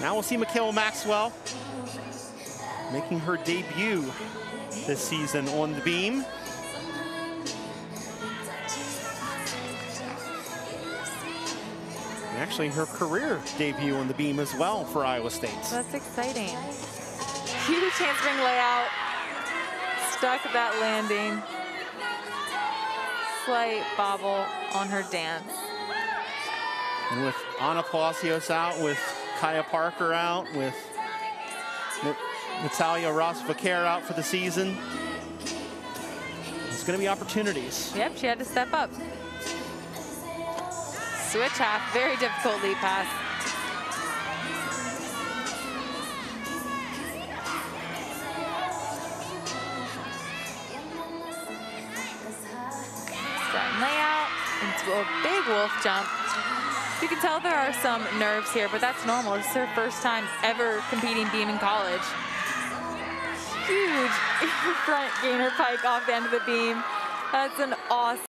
Now we'll see Makayla Maxwell making her debut this season on the beam. And Actually, her career debut on the beam as well for Iowa State. That's exciting. Huge handspring layout. Stuck at that landing. Slight bobble on her dance. And with Anna Palacios out, with Kaya Parker out, with Natalia Ross Vaquer out for the season, there's going to be opportunities. Yep, she had to step up. Switch half, very difficult lead pass. A big wolf jump. You can tell there are some nerves here, but that's normal. It's her first time ever competing beam in college. Huge front gainer pike off the end of the beam. That's an awesome